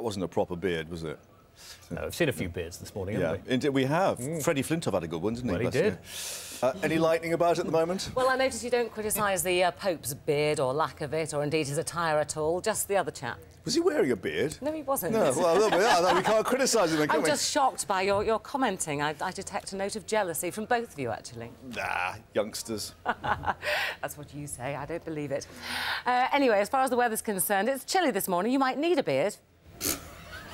That wasn't a proper beard, was it? No, I've seen a few beards this morning, Yeah, haven't we? indeed we have. Freddie Flintoff had a good one, didn't he? Well, he last year? Uh, any lightning about at the moment? Well, I notice you don't criticise the uh, Pope's beard or lack of it, or indeed his attire at all, just the other chap. Was he wearing a beard? No, he wasn't. No, well, there we are. We can't criticise him then, can I'm we? just shocked by your, your commenting. I, I detect a note of jealousy from both of you, actually. Nah, youngsters. That's what you say. I don't believe it. Uh, anyway, as far as the weather's concerned, it's chilly this morning. You might need a beard.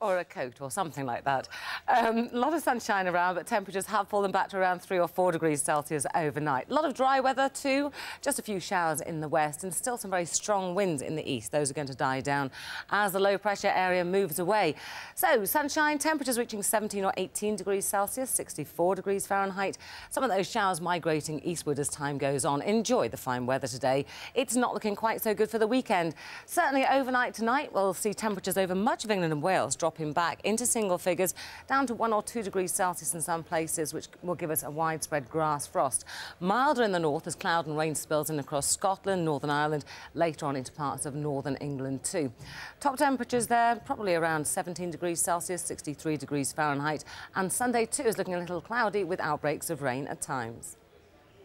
or a coat or something like that. Um, a lot of sunshine around, but temperatures have fallen back to around 3 or 4 degrees Celsius overnight. A lot of dry weather too, just a few showers in the west and still some very strong winds in the east. Those are going to die down as the low pressure area moves away. So sunshine, temperatures reaching 17 or 18 degrees Celsius, 64 degrees Fahrenheit. Some of those showers migrating eastward as time goes on. Enjoy the fine weather today. It's not looking quite so good for the weekend. Certainly overnight tonight, we'll see temperatures over much of England and Wales dropping back into single figures, down to one or two degrees Celsius in some places, which will give us a widespread grass frost. Milder in the north as cloud and rain spills in across Scotland, Northern Ireland, later on into parts of northern England too. Top temperatures there, probably around 17 degrees Celsius, 63 degrees Fahrenheit. And Sunday too is looking a little cloudy with outbreaks of rain at times.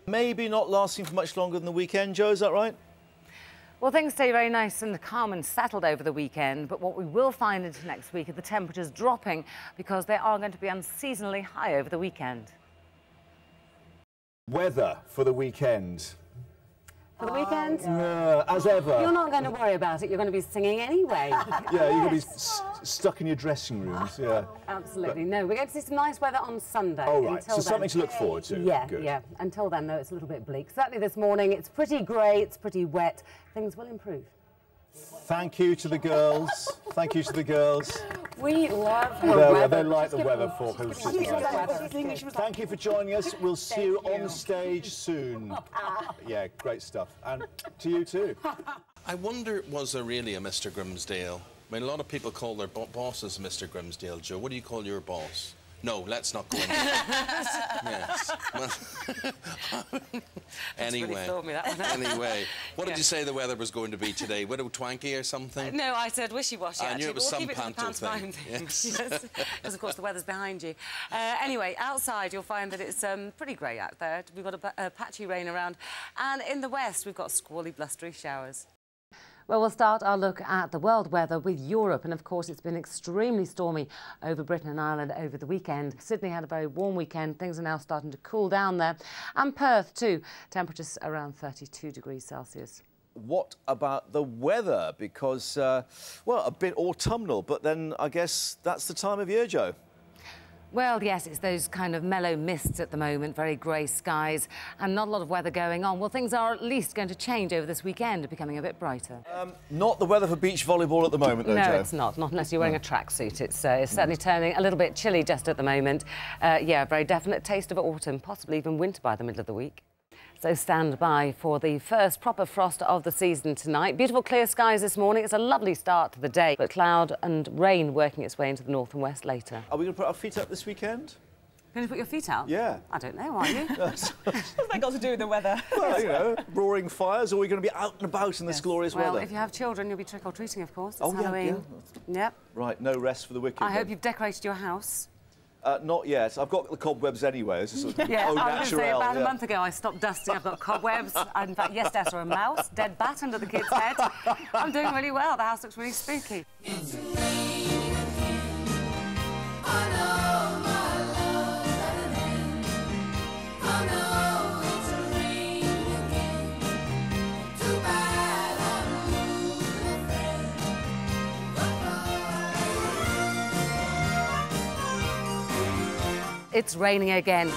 Maybe not lasting for much longer than the weekend, Jo, is that right? Well, things stay very nice and calm and settled over the weekend, but what we will find into next week are the temperatures dropping because they are going to be unseasonably high over the weekend. Weather for the weekend. For the weekend? Uh, as ever. You're not going to worry about it. You're going to be singing anyway. Yeah, you're going to be s- stuck in your dressing rooms. Yeah. Absolutely. No, we're going to see some nice weather on Sunday. Oh, right. Until So then- something to look forward to. Yeah, Good. yeah. Until then, though, it's a little bit bleak. Certainly this morning, it's pretty grey, it's pretty wet. Things will improve. Thank you to the girls. Thank you to the girls. We love the weather. they like the weather them- for just us. give them the weather. Thank you for joining us. We'll see you on stage soon. Yeah, great stuff. And to you too. I wonder, was there really a Mr. Grimsdale? I mean, a lot of people call their bo- bosses Mr. Grimsdale. Jo, what do you call your boss? No, let's not go into Yes. Well, anyway. thrown me, anyway, what did you say the weather was going to be today? Widow Twankey or something? No, I said wishy-washy. I knew it was some we'll keep it to the panto thing. thing. Yes. Because, of course, the weather's behind you. Uh, anyway, outside, you'll find that it's um, pretty grey out there. We've got a, a patchy rain around. And in the west, we've got squally, blustery showers. Well, we'll start our look at the world weather with Europe. And of course, it's been extremely stormy over Britain and Ireland over the weekend. Sydney had a very warm weekend. Things are now starting to cool down there. And Perth, too. Temperatures around 32 degrees Celsius. What about the weather? Because, uh, well, a bit autumnal, but then I guess that's the time of year, Jo. Well, yes, it's those kind of mellow mists at the moment, very grey skies, and not a lot of weather going on. Well, things are at least going to change over this weekend, becoming a bit brighter. Um, not the weather for beach volleyball at the moment, though, no, Jo. it's not. Not unless you're wearing a tracksuit. It's, uh, it's certainly turning a little bit chilly just at the moment. Uh, yeah, very definite taste of autumn, possibly even winter by the middle of the week. So stand by for the first proper frost of the season tonight. Beautiful clear skies this morning. It's a lovely start to the day, but cloud and rain working its way into the north and west later. Are we going to put our feet up this weekend? Going to put your feet out? Yeah. I don't know, are you? What's that got to do with the weather? Well, you know, roaring fires, or are we going to be out and about in this glorious well, weather? if you have children, you'll be trick or treating, of course. It's Oh, yeah, Halloween. Yep. Right, no rest for the wicked. I then. hope you've decorated your house. Uh, not yet. I've got the cobwebs anyway. It's sort of Yeah, I was going to say about yeah. a month ago I stopped dusting. I've got cobwebs. In fact, yesterday I saw a mouse, dead bat under the kid's head. I'm doing really well. The house looks really spooky. It's raining again.